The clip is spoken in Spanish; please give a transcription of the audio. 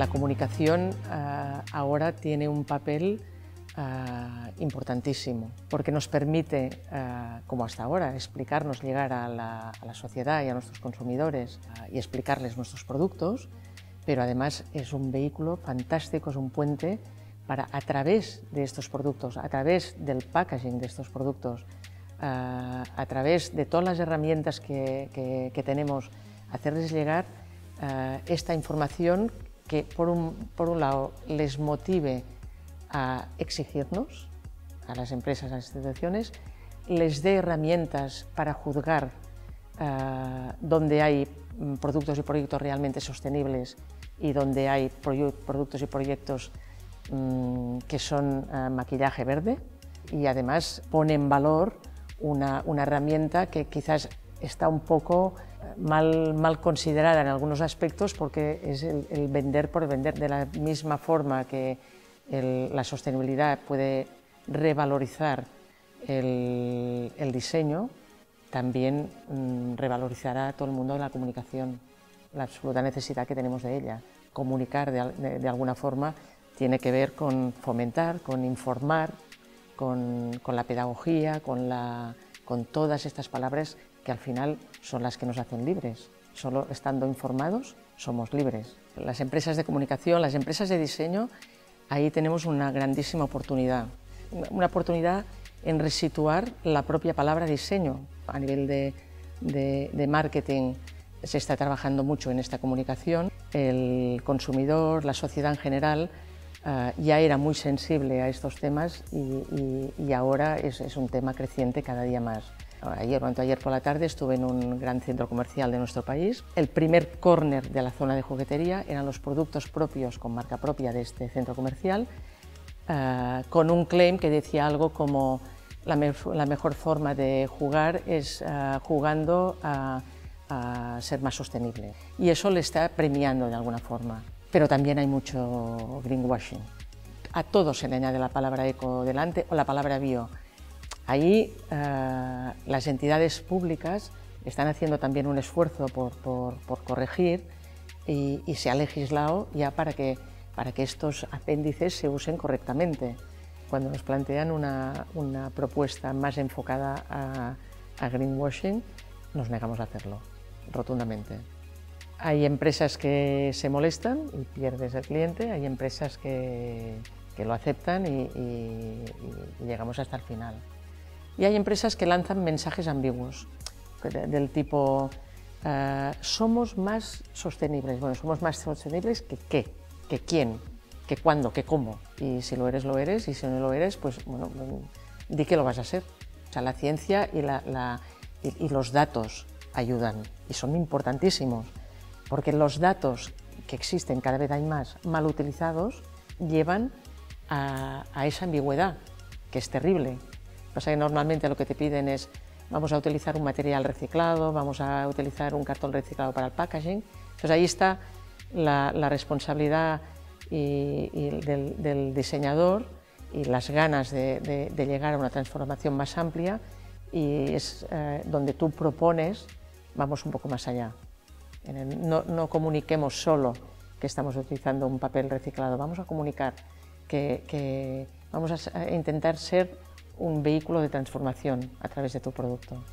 la comunicación uh, ahora tiene un papel uh, importantísimo porque nos permite, uh, como hasta ahora, explicarnos, llegar a la, sociedad y a nuestros consumidores y explicarles nuestros productos, pero además es un vehículo fantástico, es un puente para a través de estos productos, a través del packaging de estos productos, a través de todas las herramientas que tenemos, hacerles llegar esta información que por un, por un lado les motive a exigirnos, a las empresas, a las instituciones, les dé herramientas para juzgar uh, donde hay productos y proyectos realmente sostenibles y donde hay productos y proyectos um, que son uh, maquillaje verde y además pone en valor una, una herramienta que quizás está un poco mal, mal, considerada en algunos aspectos porque es el, vender por vender de la misma forma que la sostenibilidad puede revalorizar el, diseño, también mmm, revalorizará a todo el mundo la comunicación, la absoluta necesidad que tenemos de ella. Comunicar de, de, de alguna forma tiene que ver con fomentar, con informar, con, con la pedagogía, con, la, con todas estas palabras que al final son las que nos hacen libres. Solo estando informados somos libres. Las empresas de comunicación, las empresas de diseño, ahí tenemos una grandísima oportunidad. Una oportunidad en resituar la propia palabra diseño. A nivel de, marketing se está trabajando mucho en esta comunicación. El consumidor, la sociedad en general, Uh, ya era muy sensible a estos temas y, y, ahora es, un tema creciente cada día más. Ayer, ayer por la tarde estuve en un gran centro comercial de nuestro país. El primer corner de la zona de juguetería eran los productos propios con marca propia de este centro comercial, uh, con un claim que decía algo como la, me la mejor forma de jugar es uh, jugando a, a ser más sostenible. Y eso le está premiando de alguna forma. Pero también hay mucho greenwashing. A todo se le añade la palabra eco delante o la palabra bio. Ahí uh, las entidades públicas están haciendo también un esfuerzo por, corregir y, se ha legislado ya para que, para que estos apéndices se usen correctamente. Cuando nos plantean una, propuesta más enfocada a, greenwashing, nos negamos a hacerlo, rotundamente. Hay empresas que se molestan y pierdes el cliente, hay empresas que, lo aceptan y, llegamos hasta el final. Y hay empresas que lanzan mensajes ambiguos, del tipo, uh, somos más sostenibles. Bueno, somos más sostenibles que qué, que quién, que cuándo, que cómo. Y si lo eres, lo eres, y si no lo eres, pues bueno, di que lo vas a ser. O sea, la ciencia y, la, la, y los datos ayudan y son importantísimos porque los datos que existen, cada vez hay más, mal utilizados, llevan a, a esa ambigüedad, que es terrible. Pasa que normalmente lo que te piden es vamos a utilizar un material reciclado, vamos a utilizar un cartón reciclado para el packaging. Entonces ahí está la, la responsabilidad y, y del, del, diseñador y las ganas de, de, de, llegar a una transformación más amplia y es eh, donde tú propones, vamos un poco más allá. No, no, comuniquemos solo que estamos utilizando un papel reciclado, vamos a comunicar que, que vamos a intentar ser un vehículo de transformación a través de tu producto.